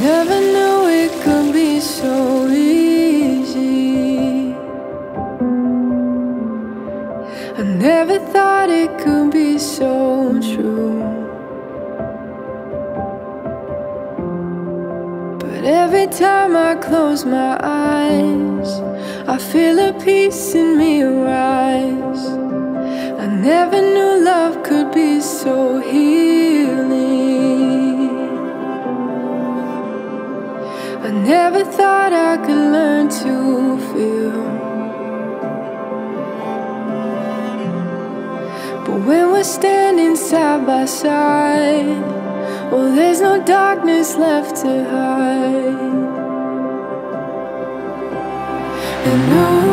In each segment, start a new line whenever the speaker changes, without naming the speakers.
never knew it could be so easy. I never thought it could be so true. But every time I close my eyes, I feel a peace in me rise. I never standing side by side, well, there's no darkness left to hide. And oh,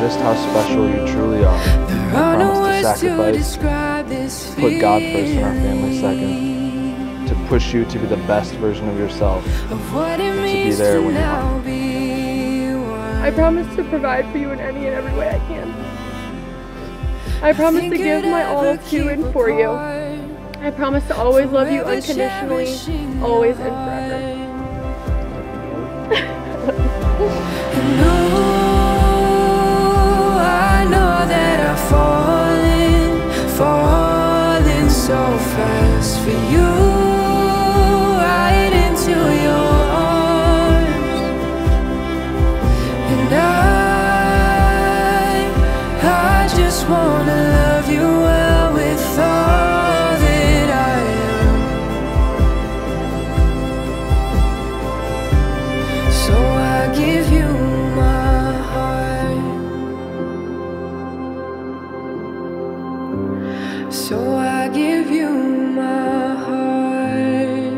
just
how special you truly are.
There are no
promise to
words to
sacrifice,
describe this
put God first and our family
feeling
To push you to be the best version of yourself.
Of what it
be there when you're
now.
I promise to provide for you in any and every way I can. I promise to give my all
ever
to and for you. I promise to always love you unconditionally, always and forever.
wanna love you well with all that I am. So I give you my heart. So I give you my heart.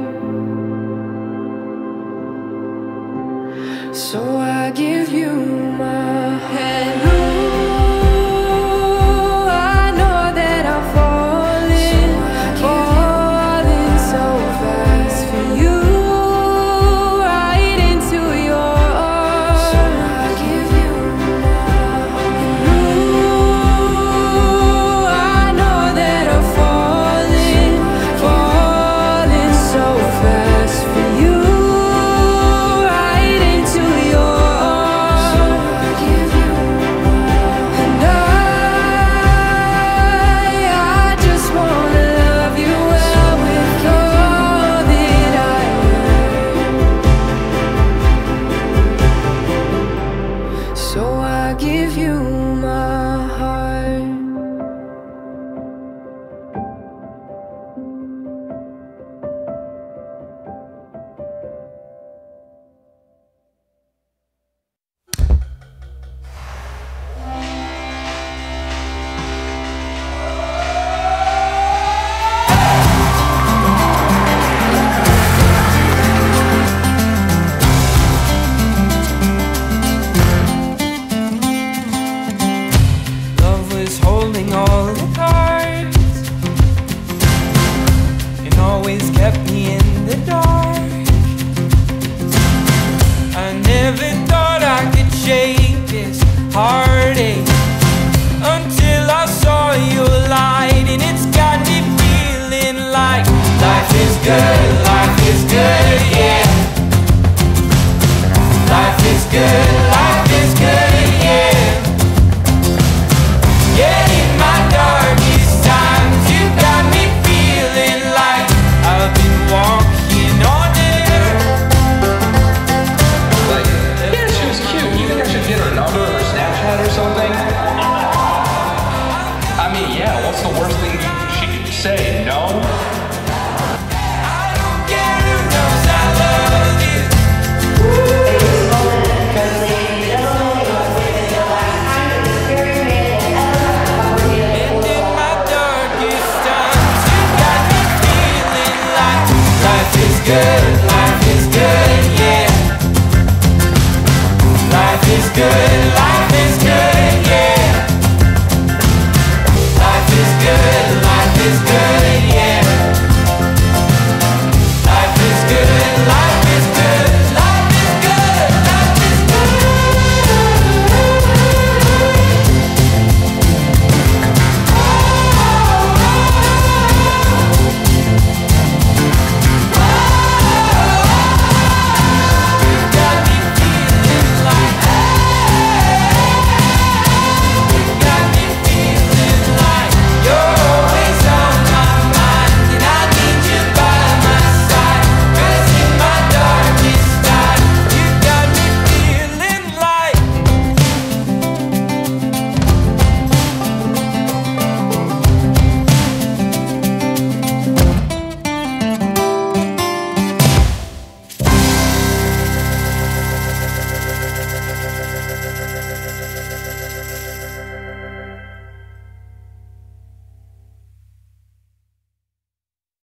So I give you I give you my
me in the dark. I never thought I could shake this heartache until I saw your light, and it's got me feeling like life is good, good, life is good, yeah. Life is good, life is good, yeah. Life is good, life is
good, yeah.